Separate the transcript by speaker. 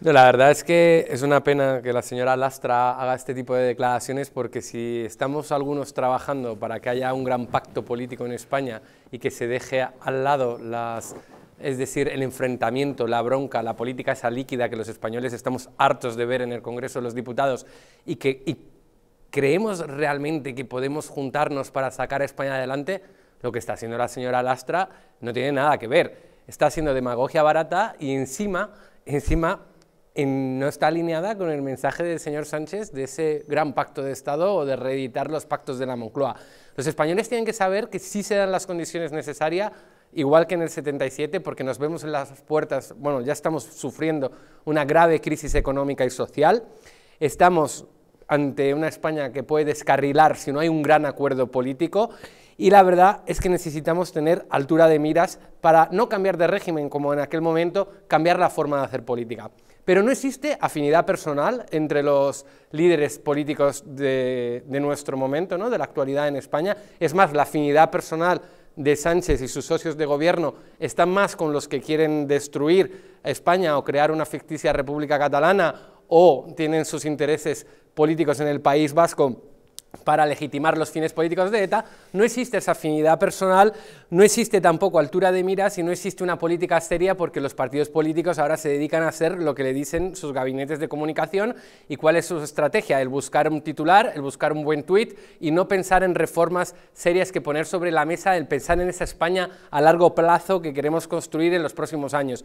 Speaker 1: la verdad es que es una pena que la señora Lastra haga este tipo de declaraciones porque si estamos algunos trabajando para que haya un gran pacto político en España y que se deje al lado las, es decir, el enfrentamiento, la bronca, la política esa líquida que los españoles estamos hartos de ver en el Congreso de los Diputados y que y creemos realmente que podemos juntarnos para sacar a España adelante, lo que está haciendo la señora Lastra no tiene nada que ver. Está haciendo demagogia barata y encima, encima no está alineada con el mensaje del señor Sánchez de ese gran pacto de Estado o de reeditar los pactos de la Moncloa. Los españoles tienen que saber que sí se dan las condiciones necesarias, igual que en el 77, porque nos vemos en las puertas, bueno, ya estamos sufriendo una grave crisis económica y social, estamos ante una España que puede descarrilar si no hay un gran acuerdo político, y la verdad es que necesitamos tener altura de miras para no cambiar de régimen como en aquel momento, cambiar la forma de hacer política. Pero no existe afinidad personal entre los líderes políticos de, nuestro momento, ¿no? de la actualidad en España. Es más, la afinidad personal de Sánchez y sus socios de gobierno está más con los que quieren destruir España o crear una ficticia república catalana o tienen sus intereses políticos en el País Vasco para legitimar los fines políticos de ETA, no existe esa afinidad personal, no existe tampoco altura de miras y no existe una política seria porque los partidos políticos ahora se dedican a hacer lo que le dicen sus gabinetes de comunicación y cuál es su estrategia, el buscar un titular, el buscar un buen tuit y no pensar en reformas serias que poner sobre la mesa, el pensar en esa España a largo plazo que queremos construir en los próximos años.